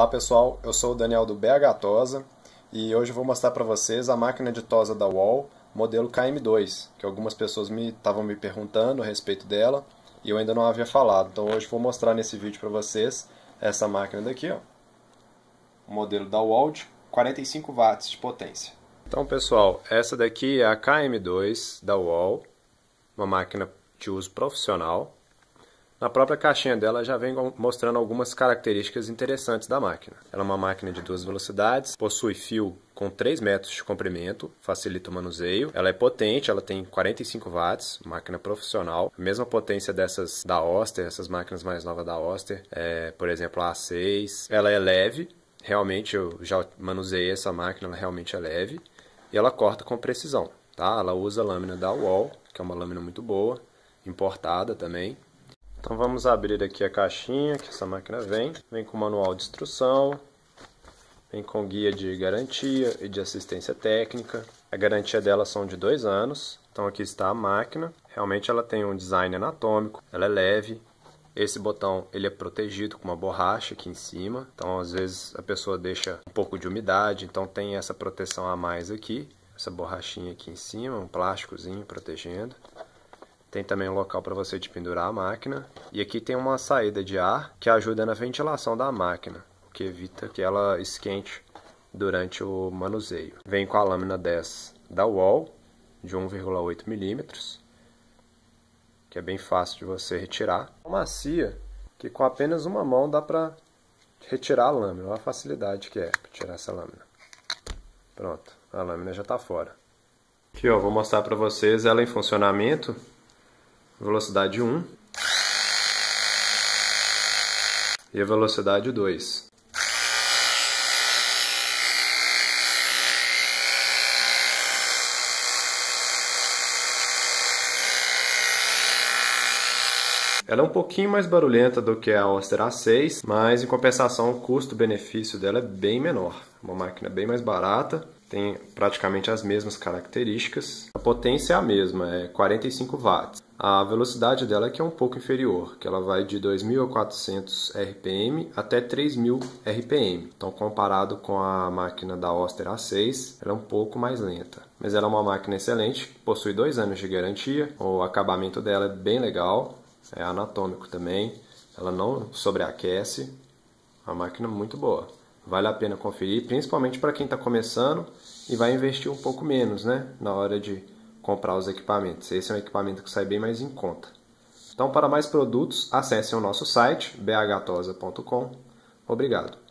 Olá pessoal, eu sou o Daniel do BH Tosa e hoje eu vou mostrar para vocês a máquina de tosa da Wall, modelo KM2, que algumas pessoas me estavam me perguntando a respeito dela e eu ainda não havia falado. Então hoje vou mostrar nesse vídeo para vocês essa máquina daqui, ó. O modelo da Wall de 45 watts de potência. Então pessoal, essa daqui é a KM2 da Wall, uma máquina de uso profissional. Na própria caixinha dela já vem mostrando algumas características interessantes da máquina. Ela é uma máquina de duas velocidades, possui fio com 3 metros de comprimento, facilita o manuseio. Ela é potente, ela tem 45 watts, máquina profissional. A mesma potência dessas da Oster, essas máquinas mais novas da Oster, é, por exemplo a A6. Ela é leve, realmente eu já manuseei essa máquina, ela realmente é leve. E ela corta com precisão, tá? Ela usa a lâmina da Wall, que é uma lâmina muito boa, importada também. Então vamos abrir aqui a caixinha que essa máquina vem. Vem com manual de instrução, vem com guia de garantia e de assistência técnica. A garantia dela são de dois anos. Então aqui está a máquina. Realmente ela tem um design anatômico, ela é leve. Esse botão ele é protegido com uma borracha aqui em cima. Então às vezes a pessoa deixa um pouco de umidade, então tem essa proteção a mais aqui. Essa borrachinha aqui em cima, um plásticozinho protegendo. Tem também um local para você de pendurar a máquina. E aqui tem uma saída de ar que ajuda na ventilação da máquina, o que evita que ela esquente durante o manuseio. Vem com a lâmina 10 da Wall, de 1,8 milímetros, que é bem fácil de você retirar. Macia, que com apenas uma mão dá para retirar a lâmina. Olha a facilidade que é para tirar essa lâmina. Pronto, a lâmina já está fora. Aqui ó, vou mostrar para vocês ela em funcionamento velocidade 1 e a velocidade 2. Ela é um pouquinho mais barulhenta do que a Oster A6, mas em compensação o custo-benefício dela é bem menor. Uma máquina bem mais barata tem praticamente as mesmas características. A potência é a mesma, é 45 watts. A velocidade dela é que é um pouco inferior, que ela vai de 2.400 RPM até 3.000 RPM. Então, comparado com a máquina da Oster A6, ela é um pouco mais lenta. Mas ela é uma máquina excelente, possui dois anos de garantia. O acabamento dela é bem legal, é anatômico também. Ela não sobreaquece. Uma máquina muito boa. Vale a pena conferir, principalmente para quem está começando e vai investir um pouco menos né, na hora de comprar os equipamentos. Esse é um equipamento que sai bem mais em conta. Então, para mais produtos, acesse o nosso site bhtosa.com. Obrigado.